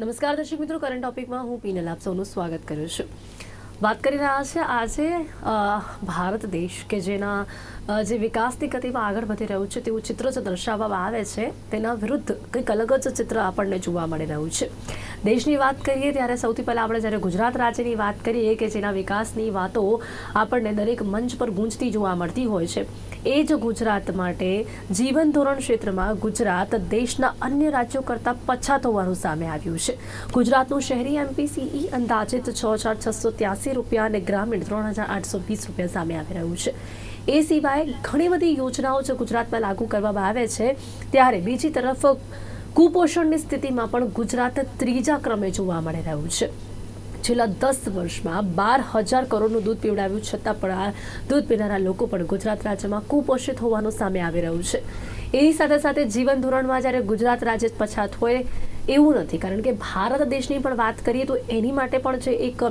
નમસ્કાર દર્શક મિત્રો કરંટ ટોપિકમાં હું પીનલ આપ સૌનું સ્વાગત કરું છું. વાત કરી રહ્યા છે આજે ભારત દેશ કે જેના જે વિકાસની ગતિમાં આગળ વધી રહ્યું છે તેવું ચિત્ર જે દર્શાવવામાં આવે છે તેના વિરુદ્ધ કંઈક અલગ જ ચિત્ર આપણને જોવા મળી રહ્યું છે. દેશની વાત કરીએ ત્યારે સૌથી પહેલાં આપણે જ્યારે ગુજરાત રાજ્યની વાત કરીએ કે જેના વિકાસની વાતો આપણને દરેક મંચ પર ગૂંજતી જોવા મળતી હોય છે એ જ ગુજરાત માટે જીવન ધોરણ ક્ષેત્રમાં ગુજરાત દેશના અન્ય રાજ્યો કરતાં પછાત હોવાનું સામે આવ્યું છે. ગુજરાતનું શહેરી એમપીસીઈ અંદાજિત છ હજાર છસો ત્યાસી રૂપિયા અને ગ્રામીણ ત્રણ હજાર આઠસો વીસ રૂપિયા સામે આવી રહ્યું છે. એ સિવાય ઘણી બધી યોજનાઓ જે ગુજરાતમાં લાગુ કરવામાં આવે છે, ત્યારે બીજી તરફ કુપોષણની સ્થિતિમાં પણ ગુજરાત ત્રીજા ક્રમે જોવા મળી રહ્યું છે. છેલ્લા દસ વર્ષમાં બાર હજાર કરોડનું દૂધ પીવડાવ્યું, છતાં પણ આ દૂધ પીનારા લોકો પણ ગુજરાત રાજ્યમાં કુપોષિત હોવાનું સામે આવી રહ્યું છે. એની સાથે સાથે જીવન ધોરણમાં જ્યારે ગુજરાત રાજ્ય પછાત હોય એવું નથી, કારણ કે ભારત દેશની પણ વાત કરીએ તો એની માટે પણ છે એક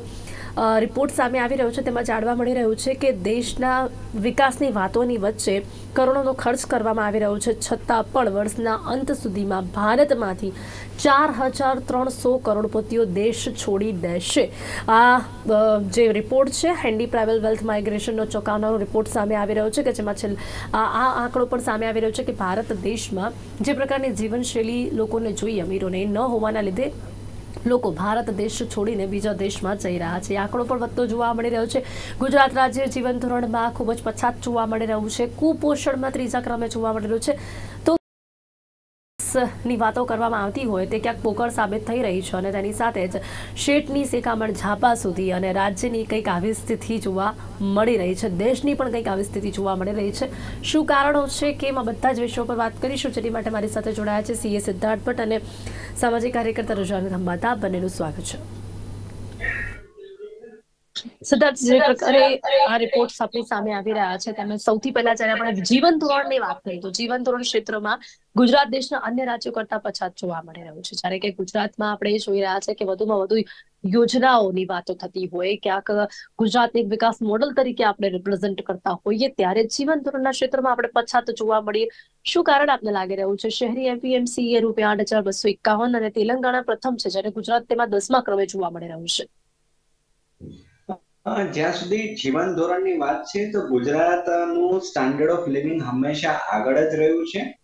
રિપોર્ટ સામે આવી રહ્યો છે, તેમાં જાણવા મળી રહ્યું છે કે દેશના વિકાસની વાતોની વચ્ચે કરોડોનો ખર્ચ કરવામાં આવી રહ્યો છે, છતાં પણ વર્ષના અંત સુધીમાં ભારતમાંથી ચાર હજાર ત્રણસો કરોડપતિઓ દેશ છોડી દેશે. આ જે રિપોર્ટ છે, હેન્ડી પ્રાઇવેલ વેલ્થ માઇગ્રેશનનો ચોંકાવનારો રિપોર્ટ સામે આવી રહ્યો છે કે જેમાં છેલ્લ આ આંકડો પણ સામે આવી રહ્યો છે કે ભારત દેશમાં જે પ્રકારની જીવનશૈલી લોકોને જોઈએ, અમીરોને ન હોવાના લીધે લોકો ભારત દેશ છોડીને બીજા દેશમાં જઈ રહ્યા છે. આંકડો પણ વધતો જોવા મળી રહ્યો છે. ગુજરાત રાજ્ય જીવન ધોરણમાં ખૂબ જ પછાત જોવા મળી રહ્યું છે. કુપોષણમાં ત્રીજા ક્રમે જોવા મળી રહ્યું છે. તો ની વાતો કરવામાં આવતી હોય તે ક્યાંક પોકળ સાબિત થઈ રહી છે અને તેની સાથે જ શેઠની શેખામણ ઝાપા સુધી અને રાજ્યની કંઈક આવી સ્થિતિ જોવા મળી રહી છે. દેશની પણ કંઈક આવી સ્થિતિ જોવા મળી રહી છે. શું કારણો છે કે એમાં બધા જ વિષયો પર વાત કરીશું? જેની માટે મારી સાથે જોડાયા છે સીએ સિદ્ધાર્થ ભટ્ટ અને સામાજિક કાર્યકર્તા રજાન ખંભાતા બંનેનું સ્વાગત છે. સિદ્ધાર્થ જે પ્રકારે આ રિપોર્ટ આપણી સામે આવી રહ્યા છે. તેમાં સૌથી પહેલા જયારે આપણે જીવન ધોરણની વાત કરી તો જીવન ધોરણ ક્ષેત્રમાં ગુજરાત દેશના અન્ય રાજ્યો કરતા પછાત જોવા મળી રહ્યું છે. જ્યારે કે ગુજરાતમાં આપણે જોઈ રહ્યા છે કે વધુમાં વધુ યોજનાઓની વાતો થતી હોય ક્યાંક ગુજરાત એક વિકાસ મોડલ તરીકે આપણે રિપ્રેઝેન્ટ કરતા હોઈએ ત્યારે જીવન ધોરણના ક્ષેત્રમાં આપણે પછાત જોવા મળીએ. શું કારણ આપને લાગી રહ્યું છે? શહેરી એમપીએમસી એ રૂપિયા આઠ હજાર બસો એકાવન અને તેલંગાણા પ્રથમ છે જ્યારે ગુજરાત તેમાં દસમા ક્રમે જોવા મળી રહ્યું છે. જ્યાં સુધી જીવન ધોરણની વાત છે, તો ગુજરાતનું સ્ટાન્ડર્ડ ઓફ લિવિંગ હંમેશા આગળ જ રહ્યું છે.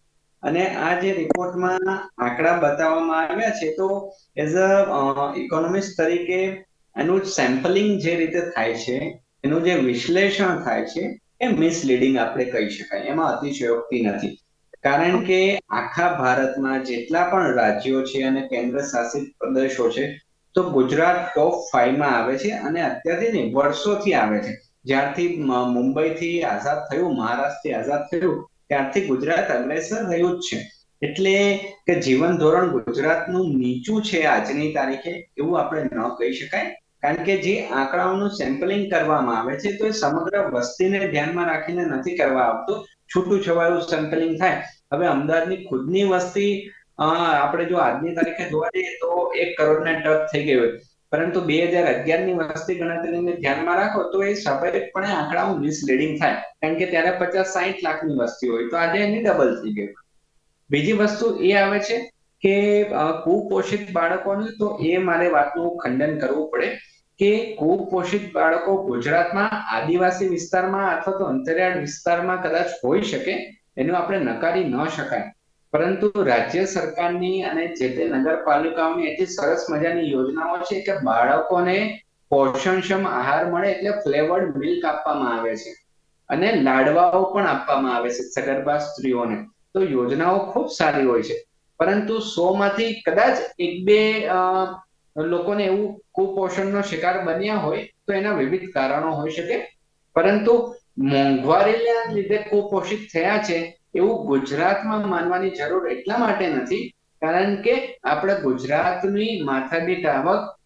અને આ જે રિપોર્ટમાં આંકડા બતાવવામાં આવ્યા છે, તો એઝ અ ઇકોનોમિસ્ટ તરીકે એનું સેમ્પલિંગ જે રીતે થાય છે, એનું જે વિશ્લેષણ થાય છે, એ મિસલીડિંગ આપણે કહી શકાય. એમાં અતિશયોક્તિ નથી. કારણ કે આખા ભારતમાં જેટલા પણ રાજ્યો છે અને કેન્દ્ર શાસિત પ્રદેશો છે તો ગુજરાત ટોપ ફાઈવમાં આવે છે અને અત્યારથી નહીં વર્ષોથી આવે છે. જ્યારથી મુંબઈથી આઝાદ થયું, મહારાષ્ટ્રથી આઝાદ થયું, ત્યારથી ગુજરાત અગ્રેસર રહ્યું જ છે. એટલે કે જીવન ધોરણ ગુજરાતનું નીચું છે આજની તારીખે એવું આપણે ન કહી શકાય. કારણ કે જે આંકડાઓનું સેમ્પલિંગ કરવામાં આવે છે તો એ સમગ્ર વસ્તીને ધ્યાનમાં રાખીને નથી કરવા આવતું. છૂટું છવાયું સેમ્પલિંગ થાય. હવે અમદાવાદની ખુદની વસ્તી આપણે જો આજની તારીખે જોવા જઈએ તો એક કરોડને ટચ થઈ ગયો પરંતુ બે હજાર અગિયારની વસ્તી ગણતરીને ધ્યાનમાં રાખો તો એ સ્વાભાવિકપણે આંકડાઓ મિસલીડિંગ થાય. કારણ કે ત્યારે પચાસ સાહીઠ લાખની વસ્તી હોય તો આજે એની ડબલ થઈ ગઈ બીજી વસ્તુ એ આવે છે કે કુપોષિત બાળકોની તો એ મારે વાતનું ખંડન કરવું પડે કે કુપોષિત બાળકો ગુજરાતમાં, આદિવાસી વિસ્તારમાં અથવા તો અંતરિયાળ વિસ્તારમાં કદાચ હોઈ શકે, એનું આપણે નકારી ન શકાય. પરંતુ રાજ્ય સરકારની અને જે તે નગરપાલિકાઓની એટલી સરસ મજાની યોજનાઓ છે કે બાળકોને પોષણક્ષમ આહાર મળે એટલે ફ્લેવર્ડ મિલ્ક આપવામાં આવે છે. અને લાડવાઓ પણ આપવામાં આવે છે સગર્ભા સ્ત્રીઓને. તો યોજનાઓ ખૂબ સારી હોય છે. પરંતુ સો માંથી કદાચ એક બે લોકોને એવું કુપોષણનો શિકાર બન્યા હોય તો એના વિવિધ કારણો હોઈ શકે. પરંતુ મોંઘવારીના લીધે કુપોષિત થયા છે એવું ગુજરાતમાં માનવાની જરૂર એટલા માટે નથી, કારણ કે આપણે ગુજરાતની માથાદીઠ આવક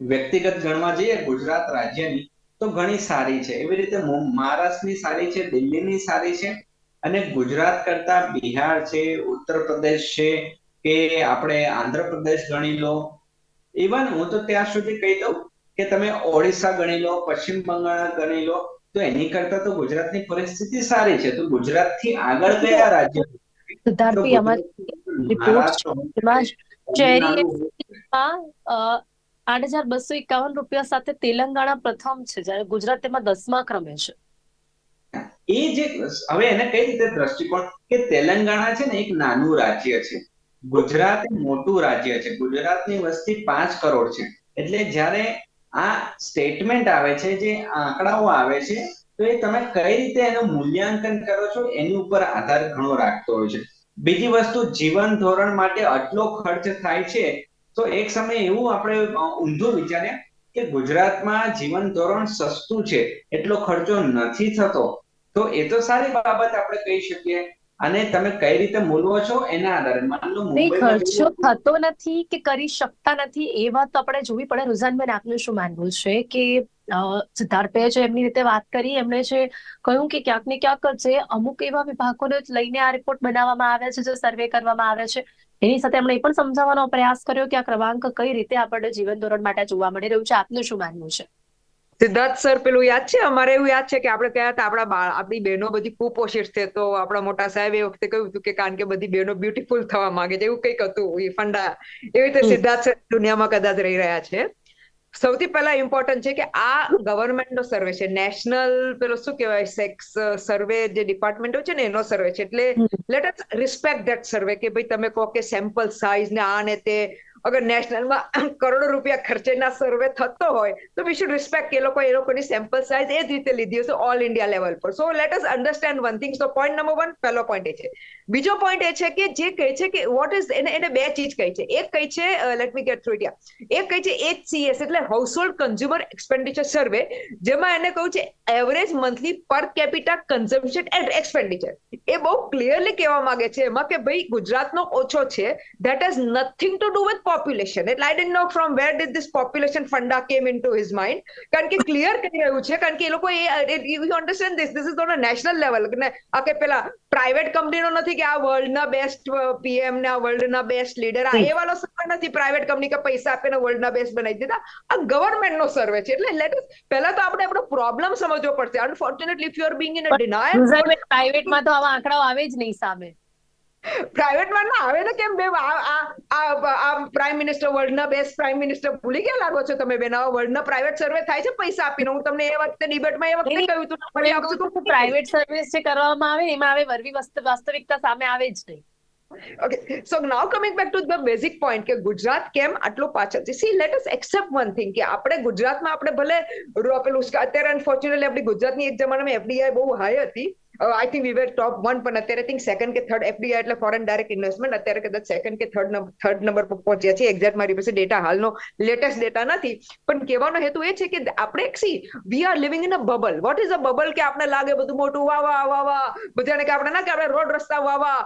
વ્યક્તિગત ગણવા જઈએ, ગુજરાત રાજ્યની, તો ઘણી સારી છે. એવી રીતે મહારાષ્ટ્રની સારી છે, દિલ્હીની સારી છે, અને ગુજરાત કરતા બિહાર છે, ઉત્તર પ્રદેશ છે, કે આપણે આંધ્રપ્રદેશ ગણી લો. ઇવન હું તો ત્યાં સુધી કહી દઉં કે તમે ઓડિશા ગણી લો, પશ્ચિમ બંગાળ ગણી લો તો એની કરતા તો ગુજરાતની પરિસ્થિતિ સારી છે. તો ગુજરાતથી આગળ કયા રાજ્ય? સિદ્ધાર્થભાઈ અમારી રિપોર્ટમાં આઠ હજાર બસો એકાવન રૂપિયા સાથે તેલંગાણા પ્રથમ છે જ્યારે ગુજરાત તેમાં દસમા ક્રમે છે. એ જે હવે એને કઈ રીતે દ્રષ્ટિકોણ? કે તેલંગાણા છે ને એક નાનું રાજ્ય છે. ગુજરાત મોટું રાજ્ય છે. ગુજરાતની વસ્તી પાંચ કરોડ છે. એટલે જ્યારે આ સ્ટેટમેન્ટ આવે છે, જે આંકડાઓ આવે છે, તો એ તમે કઈ રીતે એનું મૂલ્યાંકન કરો છો, એની ઉપર આધાર ઘણો રાખતો હોય છે. બીજી વસ્તુ, જીવન ધોરણ માટે આટલો ખર્ચ થાય છે, તો એક સમય એવું આપણે ઊંધું વિચાર્યા કે ગુજરાતમાં જીવન ધોરણ સસ્તું છે, એટલો ખર્ચો નથી થતો. તો એ તો સારી બાબત આપણે કહી શકીએ. અને તમે કઈ રીતે મૂલવો છો? એના આધારે. માન લો ખર્ચો થતો નથી કે કરી શકતા નથી એ વાત તો આપણે જોવી પડે. રુઝાનબેન આપનું શું માનવું છે કે સિદ્ધાર્થભાઈએ જે એમની રીતે વાત કરી એમણે જે કહ્યું કે ક્યાંક ને ક્યાંક જે અમુક એવા વિભાગોને લઈને આ રિપોર્ટ બનાવવામાં આવે છે જે સર્વે કરવામાં આવે છે. એની સાથે એમણે એ પણ સમજાવવાનો પ્રયાસ કર્યો કે આ ક્રમાંક કઈ રીતે આપણને જીવન ધોરણ માટે જોવા મળી રહ્યું છે. આપનું શું માનવું છે? સિદ્ધાર્થ સર પેલું યાદ છે? અમારે એવું યાદ છે કે આપણે કયા હતા? આપણા બાળ આપણી બહેનો બધી કુપોષિત છે. તો આપણા મોટા સાહેબ એ વખતે કહ્યું હતું કે કારણ કે બધી બહેનો બ્યુટીફુલ થવા માંગે છે એવું કંઈક હતું એ ફંડા. એવી રીતે સિદ્ધાર્થ સર દુનિયામાં કદાચ રહી રહ્યા છે. સૌથી પહેલા ઇમ્પોર્ટન્ટ છે કે આ ગવર્મેન્ટનો સર્વે છે. નેશનલ પેલો શું કહેવાય? સેક્સ સર્વે જે ડિપાર્ટમેન્ટો છે ને એનો સર્વે છે. એટલે let us respect that survey કે ભાઈ તમે કહો કે સેમ્પલ સાઇઝ ને આ ને તે અગર નેશનલમાં કરોડો રૂપિયા ખર્ચેના સર્વે થતો હોય, તો વી શુડ રિસ્પેક્ટ એ લોકો એ લોકોની સેમ્પલ સાઇઝ એ જ રીતે લીધી હશે ઓલ ઇન્ડિયા લેવલ પર. So let us understand one thing so point number one પહેલો પોઈન્ટ એ છે. બીજો પોઈન્ટ એ છે કે જે કહે છે કે વોટ ઇઝ એને એને બે ચીજ કહી છે. એક કહી છે let me get through it એક કહી છે એક સીએસ એટલે હાઉસહોલ્ડ કન્ઝ્યુમર એક્સપેન્ડિચર સર્વે જેમાં એને કહ્યું છે average monthly per capita consumption and expenditure એ બહુ ક્લિયરલી કહેવા માંગે છે એમાં કે ભાઈ ગુજરાતનો ઓછો છે. That has nothing to do with population એટલે I I know from where where this population funda came in to his mind કારણ કે ક્લિયર કહી રહ્યું છે. કારણ કે એ લોકો you understand this this is on a national level આ કે પેલા પ્રાઇવેટ કંપનીનો નથી કે આ વર્લ્ડના બેસ્ટ પીએમ ને વર્લ્ડના બેસ્ટ લીડર આ એ વાળો સર્વે નથી. પ્રાઇવેટ કંપની કે પૈસા આપીને વર્લ્ડના બેસ્ટ બનાવી દીધા. આ ગવર્મેન્ટનો સર્વે છે. એટલે લેટ પહેલા તો આપણે આપણો પ્રોબ્લેમ સમજવો પડશે. Unfortunately if you are being in a denial પ્રાઇવેટમાં તો આવા આંકડાઓ આવે જ નહીં સામે. પ્રાઇવેટમાં ના આવે ને કેમ બે? આ પ્રાઇમ મિનિસ્ટર વર્લ્ડના બેસ્ટ પ્રાઇમ મિનિસ્ટર ભૂલી ગયા લાગો છો તમે બેન? વર્લ્ડના પ્રાઇવેટ સર્વે થાય છે પૈસા આપીને? હું તમને એ વખતે ડિબેટમાં એ વખતે કહ્યું હતું પ્રાઇવેટ સર્વિસ જે કરવામાં આવે એમાં આવે વરવી વાસ્તવિકતા સામે આવે જ નહીં. Okay so now coming back to the basic point કે ગુજરાત કેમ આટલો પાછળ છે? See let us accept one thing કે આપણે ગુજરાતમાં આપણે ભલે પેલું અત્યારે અનફોર્ચ્યુનેટલી આપણી ગુજરાતની એક જમાનામાં એફડીઆઈ બહુ હાઈ હતી I think we wear top one પણ અત્યારે થિંક સેકન્ડ કે થર્ડ એફડીઆઈ એટલે ફોરેન ડાયરેક્ટ ઇન્વેસ્ટમેન્ટ અત્યારે કદાચ સેકન્ડ કે થર્ડ થર્ડ નંબર પર પહોંચ્યા છે એક્ઝેક્ટ મારી પાસે ડેટા હાલનો લેટેસ્ટ ડેટા નથી. પણ કહેવાનો હેતુ એ છે કે આપણે see we are living in a bubble what is a bubble કે આપણે લાગે બધું મોટું વાવા વાવા બધાને કે આપણે ના કે આપણે રોડ રસ્તા વાવા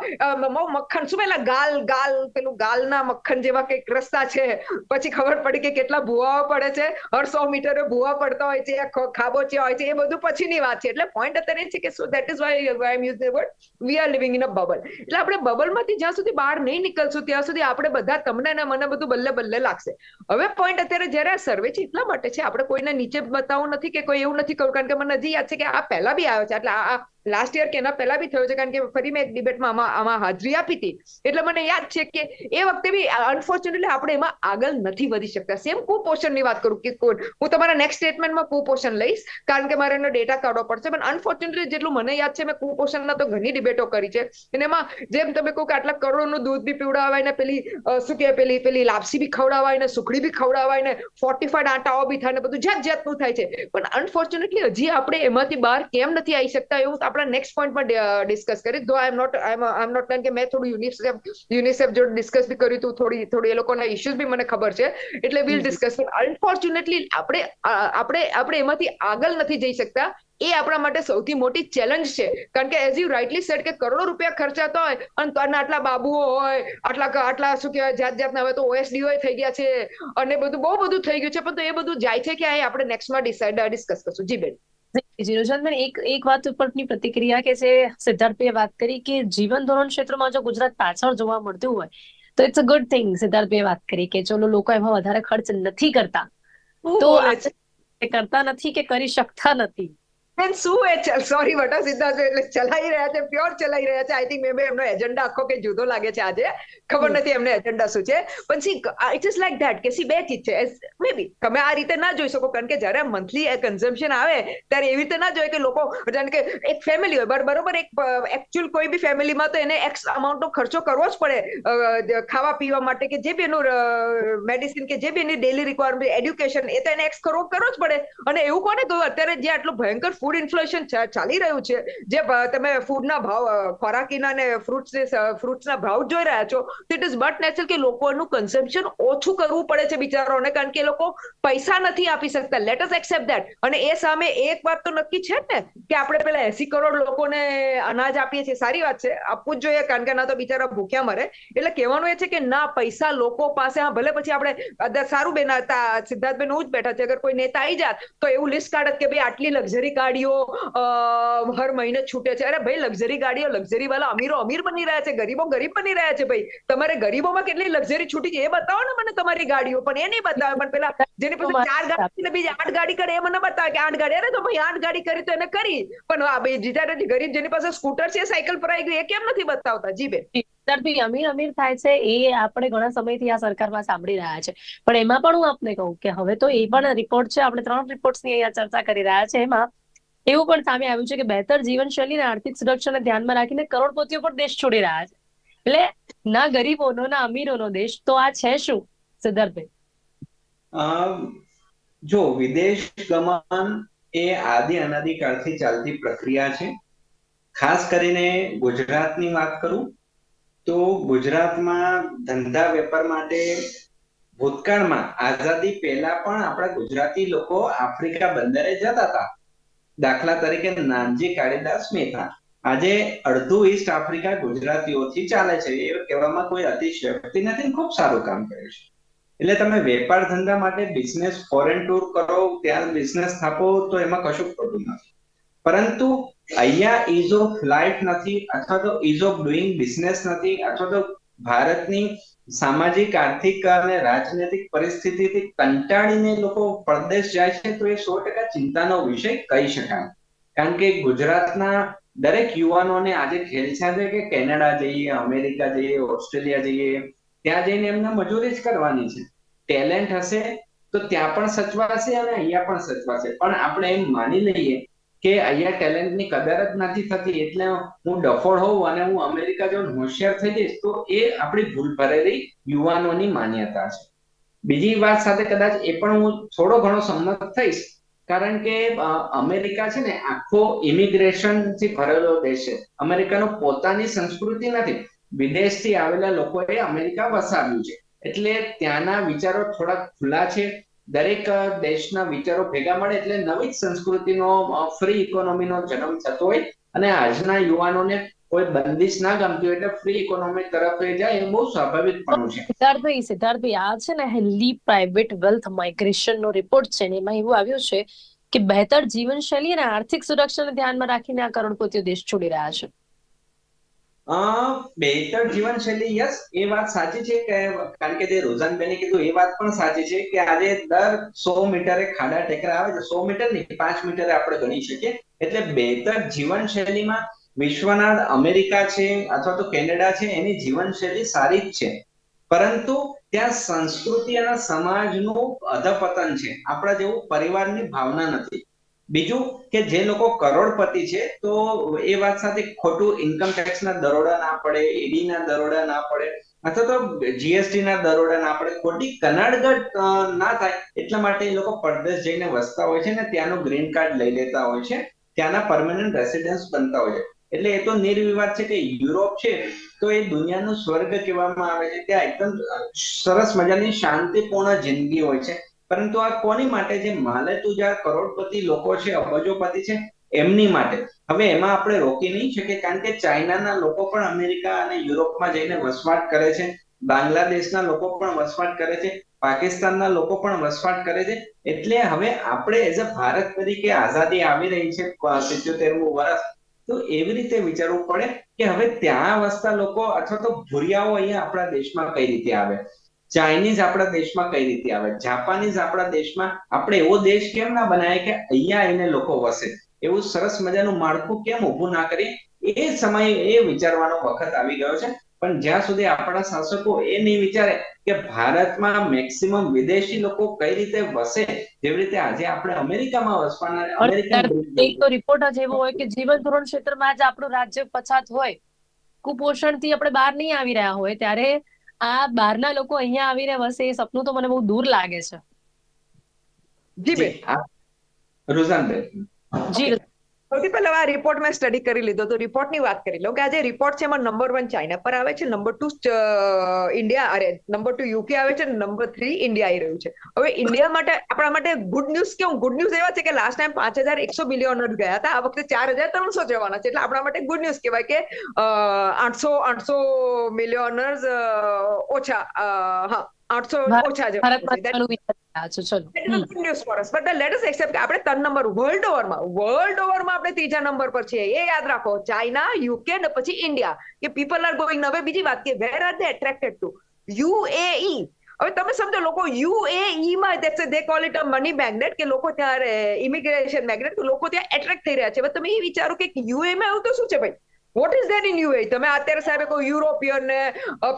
મક્ખન. શું પેલા ગાલ ગાલ, પેલું ગાલના મક્ખન જેવા કંઈક રસ્તા છે? પછી ખબર પડી કે કેટલા ભૂવાઓ પડે છે? હર સો મીટરે ભૂવા પડતા હોય છે ખાબોચિયા હોય છે, એ બધું પછીની વાત છે. એટલે પોઈન્ટ અત્યારે છે કે so that is I am living in bubble એટલે આપણે બબલમાંથી જ્યાં સુધી બહાર નહીં નીકળશું, ત્યાં સુધી આપણે બધા તમને ને મને બધું બલ્લે બલ્લે લાગશે. હવે પોઈન્ટ અત્યારે જ્યારે આ સર્વે છે, એટલા માટે છે, આપણે કોઈને નીચે બતાવવું નથી કે કોઈ એવું નથી કહ્યું, કારણ કે મને હજી યાદ છે કે આ પહેલા બી આવ્યો છે. એટલે આ લાસ્ટ યર કે એના પહેલા બી થયો છે કારણ કે ફરી મેં ડિબેટમાં આમાં આમાં હાજરી આપી હતી. એટલે મને યાદ છે કે એ વખતે બી અનફોર્ચ્યુનેટલી આપણે એમાં આગળ નથી વધી શકતા. સેમ કુપોષણની વાત કરું કે હું તમારા નેક્સ્ટ સ્ટેટમેન્ટમાં કુપોષણ લઈશ કારણ કે મારે એનો ડેટા કાઢવો પડશે. પણ અનફોર્ચ્યુનેટલી જેટલું મને યાદ છે મેં કુપોષણના તો ઘણી ડિબેટો કરી છે. અને એમાં જેમ તમે કહો કે આટલા કરોડનું દૂધ બી પીવડાવાય ને પેલી શું કહેવાય પેલી પેલી લાપસી બી ખવડાવાય ને સુખડી બી ખવડાવાય ને ફોર્ટિફાઈડ આટાઓ બી થાય ને બધું જાત જાતનું થાય છે. પણ અનફોર્ચ્યુનેટલી હજી આપણે એમાંથી બહાર કેમ નથી આવી શકતા એવું આપણા નેક્સ્ટ પોઈન્ટમાં ડિસ્કસ કરી ધો આઈ am not I am not કારણ કે મેં થોડું યુનિસેફ યુનિસેફ જોડે ડિસ્કસ બી કર્યું હતું થોડી થોડી એ લોકોના ઇશ્યુઝ બી મને ખબર છે. એટલે વિલ ડિસ્કસ અનફોર્ચ્યુનેટલી આપણે આપણે આપણે એમાંથી આગળ નથી જઈ શકતા. એ આપણા માટે સૌથી મોટી ચેલેન્જ છે. કારણ કે એઝ યુ રાઇટલી સેટ કે કરોડો રૂપિયા ખર્ચાતો હોય અને આટલા બાબુઓ હોય આટલા આટલા શું કહેવાય જાત જાતના હવે તો ઓએસડીઓ થઈ ગયા છે અને બધું બહુ બધું થઈ ગયું છે પણ તો એ બધું જાય છે કે આપણે નેક્સ્ટમાં ડિસાઇડ ડિસ્કસ કરશું. જી બેન. જીરોજનબેન એક એક વાત ઉપરની પ્રતિક્રિયા કે જે સિદ્ધાર્થભાઈએ વાત કરી કે જીવન ધોરણ ક્ષેત્રમાં જો ગુજરાત પાછળ જોવા મળતું હોય તો ઇટ્સ અ ગુડ થિંગ સિદ્ધાર્થભાઈએ વાત કરી કે ચલો લોકો એમાં વધારે ખર્ચ નથી કરતા. તો કરતા નથી કે કરી શકતા નથી બેન શું એ સોરી સિદ્ધાર્થ એટલે ચલાવી રહ્યા છે પ્યોર ચલાવી રહ્યા છે. આઈ થિંક મે એમનો એજન્ડા આખો કે જુદો લાગે છે આજે. ખબર નથી એમને એજન્ડા શું છે. પણ see it is like that કે સી બે ચીજ છે. મે બી તમે આ રીતે ના જોઈ શકો કારણ કે જ્યારે મંથલી કન્ઝમ્પશન આવે ત્યારે એવી રીતે ના જોઈએ કે લોકો જાણે કે એક ફેમિલી હોય બરોબર એક એકચ્યુઅલ કોઈ બી ફેમિલીમાં તો એને એક્સ અમાઉન્ટનો ખર્ચો કરવો જ પડે ખાવા પીવા માટે કે જે બી એનું મેડિસિન કે જે બી એની ડેલી રિક્વાયરમેન્ટ એડ્યુકેશન એ તો એને એક્સ કરવો કરવો જ પડે. અને એવું કોને કહ્યું અત્યારે જે આટલું ભયંકર ફૂડ ઇન્ફ્લેશન ચાલી રહ્યું છે. જે તમે ફૂડના ભાવ ખોરાકીના ને ફ્રૂટ્સ ફ્રૂટ્સના ભાવ જોઈ રહ્યા છો ઇટ ઇઝ બટ નેચરલ કે લોકોનું કન્ઝમ્પશન ઓછું કરવું પડે છે બિચારાઓને, કારણ કે લોકો પૈસા નથી આપી શકતા. લેટ અસ એક્સેપ્ટ ધેટ અને એ સામે એક વાત તો નક્કી છે ને, કે આપણે પેલા એસી કરોડ લોકોને અનાજ આપીએ છીએ. સારી વાત છે. આપવું જ જોઈએ, કારણ કે ના તો બિચારા ભૂખ્યા મરે. એટલે કહેવાનું એ છે કે ના, પૈસા લોકો પાસે, હા, ભલે પછી આપણે સારું બેન સિદ્ધાર્થબેન હું જ બેઠા છે અગર કોઈ નેતા આવી જાત, તો એવું લિસ્ટ કાઢત કે ભાઈ આટલી લક્ઝરી ગાડી ગાડીઓ હર મહિને છૂટે છે. અરે ભાઈ લક્ઝરી ગાડીઓ લક્ઝરી વાળા અમીરો અમીર બની રહ્યા છે ગરીબો ગરીબ બની રહ્યા છે ભાઈ. તમારે ગરીબોમાં કેટલી લક્ઝરી છૂટી છે એ બતાવો ને મને તમારી ગાડીઓ. પણ એ નહીં બતાવે. પણ પેલા જેની પાસે ચાર ગાડી બીજી આઠ ગાડી કરે એ મને બતાવે કે આઠ ગાડી. અરે તો ભાઈ આઠ ગાડી કરી તો એને કરી. પણ આ ભાઈ જીજા ગરીબ જેની પાસે સ્કૂટર છે સાયકલ પર આવી ગયું એ કેમ નથી બતાવતા? જી બેન. અમીર અમીર થાય છે એ આપણે ઘણા સમયથી આ સરકારમાં સાંભળી રહ્યા છે. પણ એમાં પણ હું આપને કહું કે હવે તો એ પણ રિપોર્ટ છે. આપણે ત્રણ રિપોર્ટની અહીંયા ચર્ચા કરી રહ્યા છે. એમાં એવું પણ સામે આવ્યું છે કે બહેતર જીવનશૈલી અને આર્થિક સુરક્ષાને ધ્યાનમાં રાખીને કરોડપતિઓ પણ દેશ છોડી રહ્યા છે. એટલે ના ગરીબોનો, ના અમીરોનો દેશ તો આ છે શું સિદ્ધાર્થભાઈ જો વિદેશ ગમન એ આદિ અનાદિકાળથી ચાલતી પ્રક્રિયા છે. ખાસ કરીને ગુજરાતની વાત કરું, તો ગુજરાતમાં ધંધા વેપાર માટે ભૂતકાળમાં આઝાદી પહેલા પણ આપણા ગુજરાતી લોકો આફ્રિકા બંદરે જતા હતા. દાખલા તરીકે નાનજી કાળીદાસ મહેતા. આજે અડધું ઈસ્ટ આફ્રિકા ગુજરાતીઓથી ચાલે છે. એ કહેવામાં કોઈ અતિશયોક્તિ નથી, ખૂબ સારું કામ કર્યું છે. એટલે તમે વેપાર ધંધા માટે બિઝનેસ ફોરેન ટૂર કરો, ત્યાં બિઝનેસ સ્થાપો, તો એમાં કશું ખોટું નથી. પરંતુ અહીંયા ઇઝ ઓફ લાઈફ નથી, અથવા તો ઇઝ ઓફ ડુઈંગ બિઝનેસ નથી, અથવા તો ભારતની સામાજિક, આર્થિક અને રાજનૈતિક પરિસ્થિતિથી કંટાળીને લોકો પરદેશ જાય છે, તો એ સો ટકા ચિંતાનો વિષય કહી શકાય. કારણ કે ગુજરાતના દરેક યુવાનોને આજે ખેલછા છે કે કેનેડા જઈએ, અમેરિકા જઈએ, ઓસ્ટ્રેલિયા જઈએ, ત્યાં જઈને એમને મજૂરી જ કરવાની છે. ટેલેન્ટ હશે તો ત્યાં પણ સચવાશે અને અહીંયા પણ સચવાશે. પણ આપણે એમ માની લઈએ કે અહીંયા ટેલેન્ટની કદર જ નથી થતી, એટલે હું ડફોડ હોઉં અને હું અમેરિકા જો હોશિયાર થઈ જઈશ, તો એ આપણી ભૂલ ભરેલી યુવાનોની માન્યતા છે. બીજી વાત સાથે કદાચ એ પણ હું થોડો ઘણો સંમત થઈશ, કારણ કે અમેરિકા છે ને આખો ઇમિગ્રેશનથી ભરેલો દેશ છે. અમેરિકાનો પોતાની સંસ્કૃતિ નથી. વિદેશથી આવેલા લોકોએ અમેરિકા વસાવ્યું છે. એટલે ત્યાંના વિચારો થોડા ખુલ્લા છે. દરેક દેશના વિચારો ભેગા મળે એટલે નવી સંસ્કૃતિનો ફ્રી ઇકોનોમીનો જન્મ થતો હોય અને આજના યુવાનોને કોઈ બંદિશ ના ગમતી હોય એટલે ફ્રી ઇકોનોમી તરફ જાય એ બહુ સ્વાભાવિક પણ છે. સિદ્ધાર્થભાઈ સિદ્ધાર્થભાઈ, આ છે ને હેલ્ધી પ્રાઇવેટ વેલ્થ માઇગ્રેશન નો રિપોર્ટ છે એમાં એવું આવ્યું છે કે બહેતર જીવનશૈલી અને આર્થિક સુરક્ષાને ધ્યાનમાં રાખીને આ કરોડપતિઓ દેશ છોડી રહ્યા છે. બહેતર જીવનશૈલી, યસ, એ વાત સાચી છે કે, કારણ કે જે રોઝાનબેને કીધું, એ વાત પણ સાચી છે કે આજે દર સો મીટરે ખાડા ટેકરા આવે છે. સો મીટર નહીં, પાંચ મીટરે આપણે ગણી શકીએ. એટલે બહેતર જીવનશૈલીમાં વિશ્વના અમેરિકા છે અથવા તો કેનેડા છે, એની જીવનશૈલી સારી જ છે. પરંતુ ત્યાં સંસ્કૃતિ અને સમાજનું અધપતન છે. આપણા જેવું પરિવારની ભાવના નથી. બીજું કે જે લોકો કરોડપતિ છે, તો એ વાત સાથે ખોટું ઇન્કમ ટેક્સ ના દરોડા ના પડે ઈડી ના દરોડા ના પડે, અથવા તો જીએસટી ના દરોડા ના પડે. ખોટી કનાડગઢ ના થાય, એટલા માટે એ લોકો પરદેશ જઈને વસતા હોય છે ને ત્યાંનું ગ્રીન કાર્ડ લઈ લેતા હોય છે, ત્યાંના પરમેનન્ટ રેસિડેન્સ બનતા હોય છે. એટલે એ તો નિર્વિવાદ છે કે યુરોપ છે, તો એ દુનિયાનું સ્વર્ગ કહેવામાં આવે છે. ત્યાં એકદમ સરસ મજાની શાંતિપૂર્ણ જિંદગી હોય છે. પરંતુ આ કોની માટે જે માલેતુજાર કરોડપતિ લોકો છે, અબજોપતિ છે, એમની માટે. હવે એમાં આપણે રોકી નહીં શકીએ, કારણ કે ચાઇનાના લોકો પણ અમેરિકા અને યુરોપમાં જઈને વસવાટ કરે છે, બાંગ્લાદેશના લોકો પણ વસવાટ કરે છે, પાકિસ્તાનના લોકો પણ વસવાટ કરે છે. એટલે હવે આપણે એઝ અ ભારત તરીકે આઝાદી આવી રહી છે સિત્યોતેરમું વર્ષ. તો એવી રીતે વિચારવું પડે કે હવે ત્યાં વસતા લોકો અથવા તો ભૂરિયાઓ અહીંયા આપણા દેશમાં કઈ રીતે આવે? ચાઇનીઝ આપણા દેશમાં કઈ રીતે આવે? જાપાનીઝ આપણા દેશમાં આપણે એવો દેશ કેમ ના બનાવે કે અહીંયા આવીને લોકો વસે? એવું સરસ મજાનું માળખું કેમ ઊભું ના કરીએ એ સમય એ વિચારવાનો વખત આવી ગયો છે. પણ જ્યાં સુધી આપણા શાસકો એ નહીં વિચારે કે ભારતમાં મેક્સિમમ વિદેશી લોકો કઈ રીતે વસે જેવી રીતે આજે આપણે અમેરિકામાં વસવાના એક તો રિપોર્ટ જ એવો હોય કે જીવન ધોરણ ક્ષેત્રમાં જ આપણું રાજ્ય પછાત હોય. કુપોષણથી આપણે બહાર નહીં આવી રહ્યા હોય ત્યારે આ બહારના લોકો અહીંયા આવીને વસે એ સપનું તો મને બહુ દૂર લાગે છે. જી બેન. રૂઝાનબેન જી સૌથી પહેલા આ રિપોર્ટ મેં સ્ટડી કરી લીધો તો રિપોર્ટની વાત કરી લો કે આ જે રિપોર્ટ છે એમાં નંબર વન ચાઇના પર આવે છે નંબર ટુ ઇન્ડિયા અરે નંબર ટુ યુકે આવે છે નંબર થ્રી ઇન્ડિયા આવી રહ્યું છે. હવે ઇન્ડિયા માટે આપણા માટે ગુડ ન્યૂઝ કેવું ગુડ ન્યૂઝ એવા છે કે લાસ્ટ ટાઈમ પાંચ હજાર એકસો બિલિયનર ગયા હતા આ વખતે ચાર હજાર ત્રણસો જવાના છે. એટલે આપણા માટે ગુડ ન્યૂઝ કહેવાય કે આઠસો આઠસો મિલિયનર્સ ઓછા હા આઠસો ઓછા આપણે ત્રણ નંબર વર્લ્ડ ઓવરમાં વર્લ્ડ ઓવરમાં આપણે ત્રીજા નંબર પર છે એ યાદ રાખો ચાઇના યુકે ને પછી ઇન્ડિયા. કે પીપલ આર ગોઈંગ હવે બીજી વાત કે where are they attracted to UAE. હવે તમે સમજો લોકો યુએઈ માં they call it a money magnet કે લોકો ત્યાં ઇમિગ્રેશન મેગ્નેટ લોકો ત્યાં એટ્રેક્ટ થઈ રહ્યા છે. હવે તમે એ વિચારો કે યુએ માં એવું તો શું છે ભાઈ? What is that in UAE તમે અત્યારે સાહેબ કોઈ યુરોપિયન ને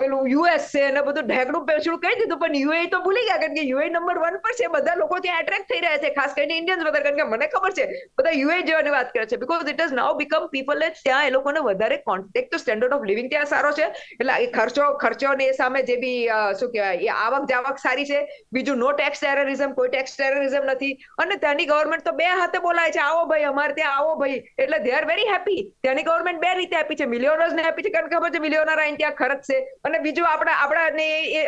પેલું યુએસ છે ને, બધું ઢેકડું પેછડું કહી દીધું, પણ યુએ તો ભૂલી ગયા, કારણ કે યુએ નંબર વન પર છે, બધા લોકો ત્યાં એટ્રેક્ટ થઈ રહ્યા છે, ખાસ કરીને ઇન્ડિયન્સ વધારે, કારણ કે મને ખબર છે, બધા યુએ જેવાની વાત કરે છે because it is now become people ત્યાં એ લોકોને વધારે કોન્ટેક્ટ તો સ્ટેન્ડર્ડ ઓફ લિવિંગ ત્યાં સારો છે, એટલે એ ખર્ચો ખર્ચો ને એ સામે જે બી શું કહેવાય, એ આવક જાવક સારી છે, બીજું નો ટેક્સ ટેરરિઝમ કોઈ ટેક્સ ટેરરિઝમ નથી, અને ત્યાંની ગવર્મેન્ટ તો બે હાથે બોલાય છે, આવો ભાઈ, અમારે ત્યાં આવો ભાઈ, એટલે દે આર વેરી હેપી ત્યાંની ગવર્મેન્ટ બે રીતે આપી છે મિલિયોનર્સ ને આપી છે, કારણ કે ખબર છે, મિલિયોનર અહીં ત્યાં ખર્ચશે અને બીજું આપણા આપણા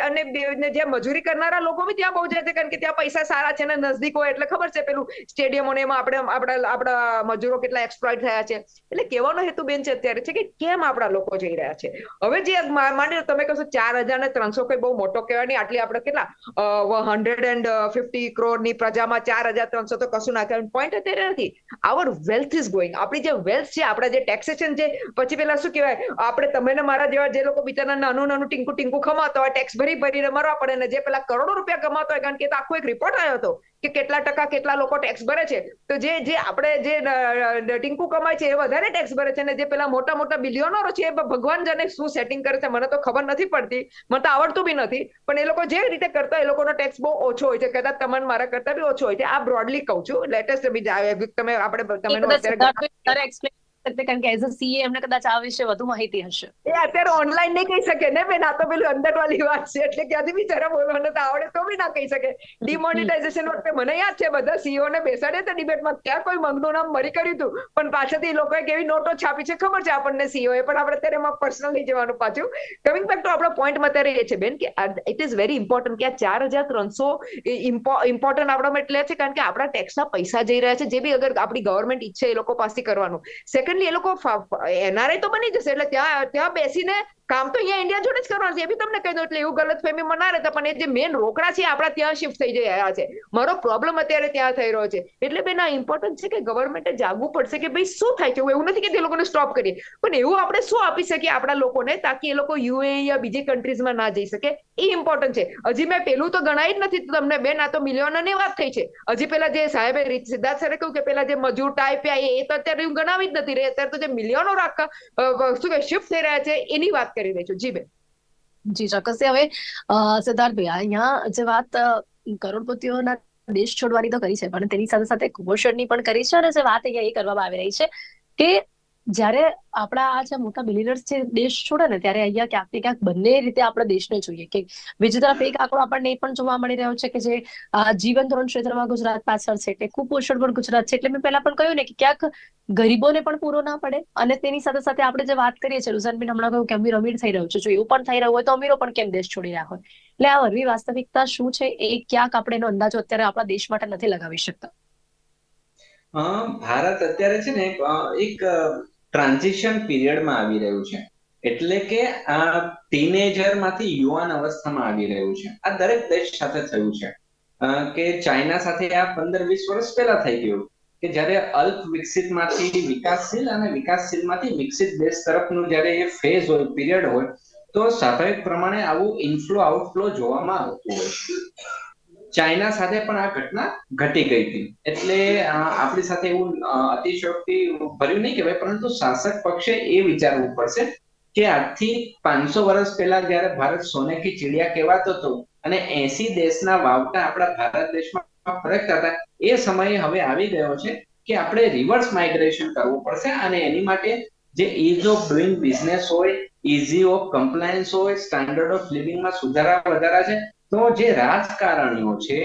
અને જે મજૂરી કરનારા લોકો બી ત્યાં બહુ જાય છે, કારણ કે ત્યાં પૈસા સારા છે ને નજદીક હોય એટલે ખબર છે પેલું સ્ટેડિયમો ને એમાં આપણે, આપણા આપણા મજૂરો કેટલા એક્સપ્લોઇટ થયા છે. એટલે કહેવાનો હેતુ બેન છે અત્યારે છે કે કેમ આપણા લોકો જઈ રહ્યા છે? હવે જે માની તમે કહો ચાર હજાર ને ત્રણસો કઈ બહુ મોટો કહેવાય નહીં, આટલી આપણે કેટલા હંડ્રેડ એન્ડ ફિફ્ટી કરોડની પ્રજામાં ચાર હજાર ત્રણસો તો કશું ના કહેવાય. પોઈન્ટ અત્યારે નથી. આવર વેલ્થ ઇઝ ગોઈંગ આપણી જે વેલ્થ છે, આપણા જે ટેક્સેશન છે પછી પેલા શું કહેવાય? આપણે તમે ને મારા જેવા જે લોકો બિચારા નાનું નાનું ટીંકુ ટીંકુ કમાતા હોય ટેક્સ ભરી ભરીને મરવા પડે ને જે પેલા કરોડો રૂપિયા કમાતા હોય કારણ કે આખો એક રિપોર્ટ આવ્યો હતો કે કેટલા ટકા કેટલા લોકો ટેક્સ ભરે છે. તો જે જે આપણે જે ટીંકુ કમાય છે એ વધારે ટેક્સ ભરે છે ને જે પેલા મોટા મોટા બિલિયનરો છે એ ભગવાન જાણે શું સેટિંગ કરે છે મને તો ખબર નથી પડતી. મને તો આવડતું બી નથી. પણ એ લોકો જે રીતે કરતા એ લોકોનો ટેક્સ બહુ ઓછો હોય છે. કદાચ તમને મારા કરતા બી ઓછો હોય છે. આ બ્રોડલી કહું છું. લેટેસ્ટ તમે આપણે તમે કારણ કે એઝ અ સીએ એમને કદાચ આ વિશે વધુ માહિતી હશે. એ અત્યારે ઓનલાઈન નહીં કહી શકે ને બેન, આ તો પેલું અંદર વાળી વાત છે. એટલે ક્યાંથી બિચારા બોલવાનું તો આવડે તો બી ના કહી શકે. ડિમોનિટાઇઝેશન વખતે મને યાદ છે, બધા સીઓ ને બેસાડે તો ડિબેટમાં ક્યાં કોઈ મંગનું નામ મરી કર્યું હતું. પણ પાછળથી લોકોએ કેવી નોટો છાપી છે, ખબર છે આપણને સીઓ એ. પણ આપણે અત્યારે એમાં પર્સનલ નહીં જવાનું પાછું. કમિંગ બેક ટુ આપણો પોઈન્ટ અત્યારે એ છે બેન, કે ઇટ ઇઝ વેરી ઇમ્પોર્ટન્ટ કે આ ચાર હજાર ત્રણસો ઇમ્પોર્ટન્ટ આપણા એટલે છે, કારણ કે આપણા ટેક્સના પૈસા જઈ રહ્યા છે. જે બી અગર આપણી ગવર્મેન્ટ ઈચ્છે એ લોકો પાસે કરવાનું. સેકન્ડલી એ લોકો એનઆરઆઈ તો બની જશે. એટલે ત્યાં ત્યાં બેસીને કામ તો અહીંયા ઇન્ડિયા જોડે જ કરવાનું છે. એ બી તમને કહી દઉં, એટલે એવું ગલત ફેમીમાં ના રહેતા પણ એ જે મેઇન રોકડા છે આપણા ત્યાં શિફ્ટ થઈ રહ્યા છે. મારો પ્રોબ્લેમ અત્યારે ત્યાં થઈ રહ્યો છે. એટલે બેન આ ઇમ્પોર્ટન્ટ છે કે ગવર્મેન્ટે જાગવું પડશે કે ભાઈ શું થાય છે? એવું નથી કે તે લોકોને સ્ટોપ કરીએ. પણ એવું આપણે શું આપી શકીએ આપણા લોકોને તાકી એ લોકો યુએ યા બીજી કન્ટ્રીઝમાં ના જઈ શકે? એ ઇમ્પોર્ટન્ટ છે. હજી મેં પેલું તો ગણાય જ નથી તમને બેન આ તો મિલિયનોની વાત થઈ છે. હજી પેલા જે સાહેબે સિદ્ધાર્થ સરે કહ્યું કે પેલા જે મજૂર ટાઈપ એ તો અત્યારે હું ગણાવી જ નથી રહી. અત્યારે તો જે મિલિયનો રાખવા શું કે શિફ્ટ થઈ રહ્યા છે. એની વાત કરી રહી છું જી બેન. જી, ચોક્કસ. હવે સિદ્ધાર્થભાઈ અહીંયા જે વાત કરોડપતિઓના દેશ છોડવાની તો કરી છે, પણ તેની સાથે સાથે કુપોષણની પણ કરી છે અને જે વાત અહીંયા એ કરવામાં આવી રહી છે કે જ્યારે આપણા આ જે મોટા બિલિનર્સ છે, દેશ છોડે ને, ત્યારે અહીંયા ક્યાંક ને ક્યાંક બંને રીતે આપણે દેશને જોઈએ કે બીજી તરફ એક આંકડો આપણને એ પણ જોવા મળી રહ્યો છે કે જે જીવન ધોરણ ક્ષેત્રમાં ગુજરાત પાછળ છે એટલે કુપોષણ પણ ગુજરાત છે. એટલે મેં પહેલા પણ કહ્યું ને કે ક્યાંક ગરીબોને પણ પૂરો ના પડે અને તેની સાથે સાથે આપણે જે વાત કરીએ છીએ રુઝાનબેન હમણાં કહ્યું કે અમીર અમીર થઈ રહ્યું છે. જો એવું પણ થઈ રહ્યું હોય તો અમીરો પણ કેમ દેશ છોડી રહ્યા હોય? એટલે આ વરવી વાસ્તવિકતા શું છે એ ક્યાંક આપણે એનો અંદાજો અત્યારે આપણા દેશ માટે નથી લગાવી શકતા? ભારત અત્યારે છે ને એક ટ્રાન્ઝિશન પીરિયડમાં આવી રહ્યું છે. એટલે કે આ ટીનેજરમાંથી યુવાન અવસ્થામાં આવી રહ્યું છે. આ દરેક દેશ સાથે થયું છે. કે ચાઇના સાથે આ પંદર વીસ વર્ષ પહેલા થઈ ગયું. કે જ્યારે અલ્પ વિકસિતમાંથી વિકાસશીલ અને વિકાસશીલમાંથી વિકસિત દેશ તરફનું જ્યારે એ ફેઝ હોય પીરિયડ હોય, તો સ્વાભાવિક પ્રમાણે આવું ઇન્ફ્લો આઉટફ્લો જોવામાં આવતું હોય ચાઇના સાથે પણ આ ઘટના ઘટી ગઈ હતી. એટલે આપણી સાથે એવું અતિશયોક્તિ ભર્યું નહીં કહેવાય, પરંતુ શાસક પક્ષે એ વિચારવું પડશે કે આજથી પાંચસો વર્ષ પહેલા જયારે ભારત સોને કી ચીડિયા કહેવાતો હતો અને એસી દેશના વાવટા આપણા ભારત દેશમાં ફરકતા હતા, એ સમયે હવે આવી ગયો છે કે આપણે રિવર્સ માઇગ્રેશન કરવું પડશે અને એની માટે જે ઇઝ ઓફ ડુઈંગ બિઝનેસ હોય ઇઝી ઓફ કમ્પ્લાયન્સ હોય સ્ટાન્ડર્ડ ઓફ લિવિંગમાં સુધારા વધારા છે તો જે રાજકારણીઓ છે,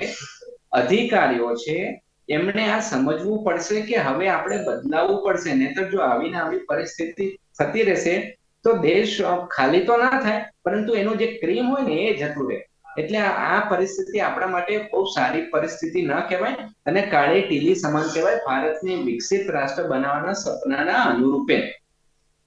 અધિકારીઓ છે એમણે આ સમજવું પડશે કે હવે આપણે બદલાવવું પડશે. નહીતર જો આવીને આવી પરિસ્થિતિ થતી રહેશે, તો દેશ ખાલી તો ના થાય, પરંતુ એનું જે ક્રીમ હોય ને એ જતું રહે. એટલે આ પરિસ્થિતિ આપણા માટે બહુ સારી પરિસ્થિતિ ન કહેવાય અને કાળી ટીલી સમાન કહેવાય, ભારતને વિકસિત રાષ્ટ્ર બનાવવાના સપનાના અનુરૂપે.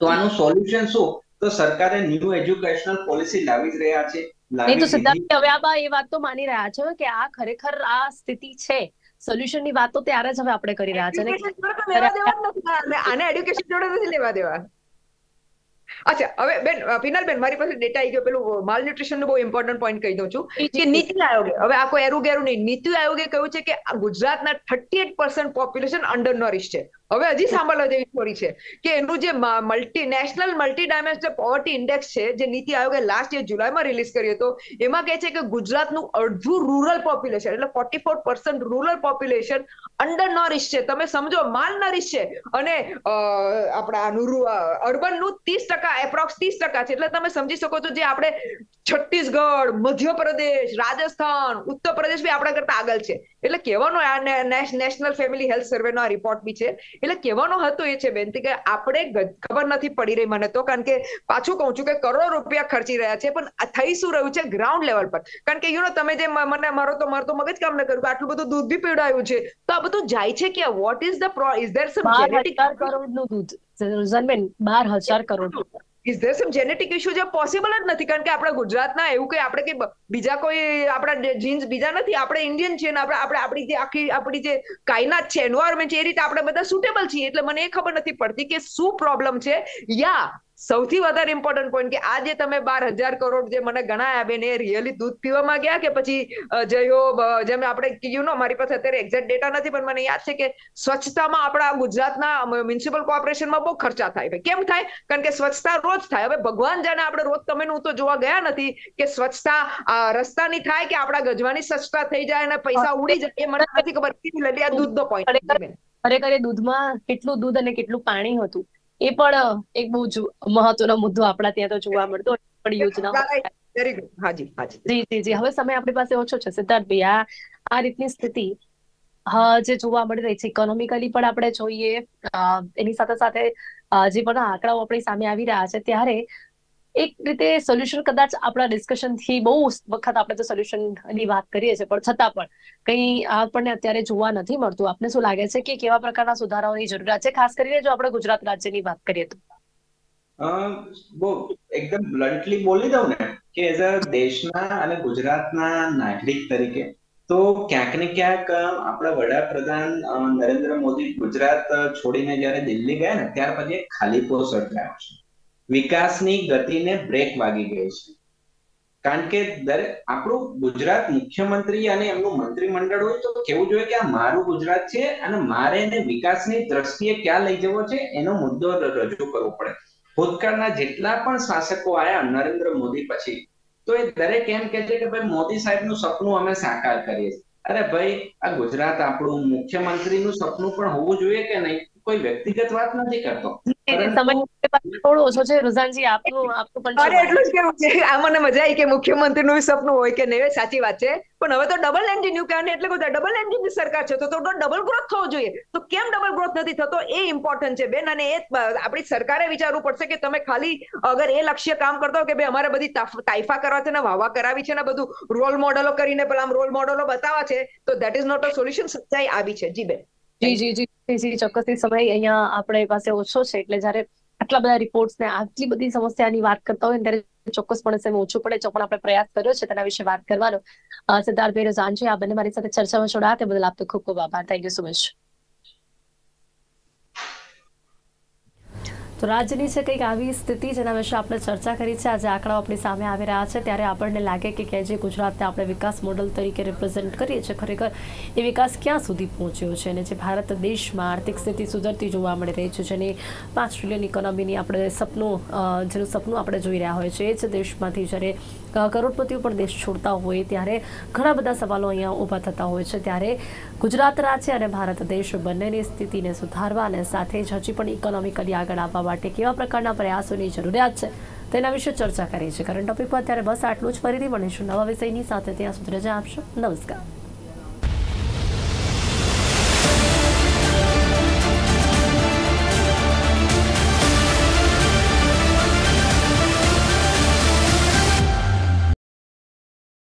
તો આનું સોલ્યુશન શું? તો સરકારે ન્યૂ એજ્યુકેશનલ પોલિસી લાવી જ રહ્યા છે. નહીં તો સિદ્ધાર્થ હવે આ એ વાત તો માની રહ્યા છો કે આ ખરેખર આ સ્થિતિ છે. સોલ્યુશનની વાત તો ત્યારે જ હવે આપણે કરી રહ્યા છે આને એડ્યુકેશન જોડે નથી લેવા દેવા અચ્છા હવે બેન પિનલ બેન મારી પાસે ડેટા આવી ગયો. પેલું માલ ન્યુટ્રિશનનું બહુ ઇમ્પોર્ટન્ટ પોઈન્ટ કહી દઉં છું. કે નીતિ આયોગે હવે આ કોઈ એરું ગેરું નહીં. નીતિ આયોગે કહ્યું છે કે ગુજરાતના thirty eight percent population under nourish છે. હવે હજી સાંભળવા જેવી સ્ટોરી છે કે એનું જે multi national multi dimensional poverty index છે, જે નીતિ આયોગે લાસ્ટ યર જુલાઈમાં રિલીઝ કર્યો હતો, એમાં કહે છે કે ગુજરાતનું અડધું રૂરલ પોપ્યુલેશન એટલે forty four percent rural population under nourish છે. તમે સમજો માલ નરિશ છે. અને આપણા અર્બનનું ત્રીસ ટકા એપ્રોક્સ ત્રીસ ટકા છે. એટલે તમે સમજી શકો છો જે આપણે છત્તીસગઢ, મધ્યપ્રદેશ, રાજસ્થાન ઉત્તર પ્રદેશ બી આપણા કરતા આગળ છે. એટલે કહેવાનો આ નેશનલ ફેમિલી હેલ્થ સર્વે નો રિપોર્ટ બી છે. એટલે કહેવાનો હતો એ છે બેનથી કે આપણે ખબર નથી પડી રહી મને તો કારણ કે પાછું કહું છું કે કરોડો રૂપિયા ખર્ચી રહ્યા છે પણ થઈ શું રહ્યું છે ગ્રાઉન્ડ લેવલ પર. કારણ કે યુ નો તમે જે મને મારો તો મારો તો મગજ કામ ન કર્યું આટલું બધું દૂધ બી પીવડાયું છે. તો આ બધું જાય છે કે what is the is there some genetic કરોડનું દૂધ. બાર હજાર crore. Is there some genetic issue જે પોસિબલ જ નથી? કારણ કે આપણા ગુજરાતના એવું કે આપણે કે બીજા કોઈ, આપણા જીન્સ બીજા નથી. આપણે ઇન્ડિયન છીએ ને આપણે આપણે આપણી જે આખી, આપણી જે કાયનાત છે એન્વાયરમેન્ટ છે, એ રીતે આપણે બધા સુટેબલ છીએ. એટલે મને એ ખબર નથી પડતી કે શું પ્રોબ્લેમ છે. યા સૌથી વધારે ઇમ્પોર્ટન્ટ પોઈન્ટ કે આ જે તમે બાર હજાર કરોડ જે મને ગણાયા બેન એ રિયલી દૂધ પીવામાં ગયા કે પછી જયો જેમ આપણે યુ નો મારી પાસે અત્યારે એક્ઝેક્ટ ડેટા નથી પણ મને યાદ છે કે સ્વચ્છતામાં આપણા ગુજરાતના મ્યુનિસિપલ કોર્પોરેશનમાં બહુ ખર્ચા થાય કેમ થાય? કારણ કે સ્વચ્છતા રોજ થાય. હવે ભગવાન જાણે આપણે રોજ તમે હું તો જોવા ગયા નથી કે સ્વચ્છતા રસ્તાની થાય કે આપણા ગજવાની સ્વચ્છતા થઈ જાય અને પૈસા ઉડી જાય એ મને નથી ખબર. દૂધનો પોઈન્ટ ખરેખર દૂધમાં કેટલું દૂધ અને કેટલું પાણી હતું. એ પણ એક બહુ મહત્વનો મુદ્દો આપણા ત્યાં તો જોવા મળતો પણ યોજના જી જી જી. હવે સમય આપણી પાસે ઓછો છે. સિદ્ધાર્થભાઈ આ આ રીતની સ્થિતિ જે જોવા મળી રહી છે ઇકોનોમિકલી પણ આપણે જોઈએ એની સાથે સાથે જે પણ આંકડાઓ આપણી સામે આવી રહ્યા છે ત્યારે એક રીતે સોલ્યુશન કદાચ આપણા ડિસ્કશનથી બહુ વખત આપણે તો સોલ્યુશનની વાત કરીએ છીએ, પણ છતાં પણ કઈ આપણને અત્યારે જોવા નથી મળતું. આપને શું લાગે છે કે કેવા પ્રકારના સુધારાઓની જરૂરિયાત છે? ખાસ કરીને જો આપણે ગુજરાત રાજ્યની વાત કરીએ તો. એકદમ બ્લન્ટલી બોલી દઉં ને કે એઝ અ દેશના અને ગુજરાતના નાગરિક તરીકે તો ક્યાંક ને ક્યાંક આપણા વડાપ્રધાન નરેન્દ્ર મોદી ગુજરાત છોડીને જયારે દિલ્હી ગયા ને, ત્યાર પછી ખાલી પોસ્ટ છે. વિકાસની ગતિને બ્રેક વાગી ગઈ છે. કારણ કે દરેક, આપણું ગુજરાત મુખ્યમંત્રી અને એમનું મંત્રીમંડળ હોય તો કેવું જોઈએ કે આ મારું ગુજરાત છે અને મારે એને વિકાસની દ્રષ્ટિએ ક્યાં લઈ જવો છે એનો મુદ્દો રજૂ કરવો પડે. ભૂતકાળના જેટલા પણ શાસકો આવ્યા નરેન્દ્ર મોદી પછી, તો એ દરેક એમ કે છે કે ભાઈ મોદી સાહેબનું સપનું અમે સાકાર કરીએ અરે ભાઈ, આ ગુજરાત આપણું મુખ્યમંત્રીનું સપનું પણ હોવું જોઈએ કે નહીં? કોઈ વ્યક્તિગત વાત નથી કરતો. થોડો ઓછો છે રુઝાનજી આપનું આપનું પણ અરે એટલું જ કેવું છે. આ મને મજા આવી કે મુખ્યમંત્રી નું સપનું હોય કે નહીં સાચી વાત છે. પણ હવે તો ડબલ એન્જિન યુ કહેવાય એટલે બધા ડબલ એન્જિનની સરકાર છે તો તો ડબલ ગ્રોથ થવો જોઈએ. તો કેમ ડબલ ગ્રોથ નથી થતો? એ ઇમ્પોર્ટન્ટ છે બેન. અને એ આપણી સરકારે વિચારવું પડશે કે તમે ખાલી અગર એ લક્ષ્ય કામ કરતા હો કે ભાઈ અમારે બધી તાઇફા કરવા છે ને વાવા કરાવી છે ને બધું રોલ મોડલો કરીને પેલા આમ રોલ મોડલો બતાવવા છે તો that is not a solution સચ્ચાઈ આવી છે. જી બેન. જી જી જી જી. ચોક્કસથી સમય અહીંયા આપણે પાસે ઓછો છે એટલે જયારે આટલા બધા રિપોર્ટ્સ ને આટલી બધી સમસ્યાની વાત કરતા હોય ત્યારે ચોક્કસપણે સમય ઓછું પડે તો પણ આપણે પ્રયાસ કર્યો છે તેના વિશે વાત કરવાનો. સિદ્ધાર્થભાઈ રઝાન છે આ બંને મારી સાથે ચર્ચામાં જોડાયા, તે બદલ આપતો ખૂબ ખૂબ આભાર. થેન્ક યુ સો મચ તો રાજ્યની છે કંઈક આવી સ્થિતિ જેના વિશે આપણે ચર્ચા કરી છે. આજે આંકડાઓ આપણી સામે આવી રહ્યા છે. ત્યારે આપણને લાગે કે કે જે ગુજરાતને આપણે વિકાસ મોડલ તરીકે રિપ્રેઝેન્ટ કરીએ છીએ, ખરેખર એ વિકાસ ક્યાં સુધી પહોંચ્યો છે અને જે ભારત દેશમાં આર્થિક સ્થિતિ સુધરતી જોવા મળી રહી છે, જેની પાંચ ટ્રિલિયન ઇકોનોમીની આપણે સપનું જેનું સપનું આપણે જોઈ રહ્યા હોય છે. એ જ દેશમાંથી જ્યારે કરોડપતિઓ પણ દેશ છોડતા હોય ત્યારે ઘણા બધા સવાલો અહીંયા ઊભા થતા હોય છે. ત્યારે ગુજરાત રાજ્ય અને ભારત દેશ બંનેની સ્થિતિને સુધારવા અને સાથે જ હજી પણ ઇકોનોમિકલી આગળ આવવા માટે કેવા પ્રકારના પ્રયાસોની જરૂરિયાત છે તેના વિશે ચર્ચા કરી છે કરંટ ટોપિક પર અત્યારે બસ આટલું જ. ફરીથી મળીશું નવા વિષયની સાથે. ત્યાં સુધી રજા આપશો. નમસ્કાર.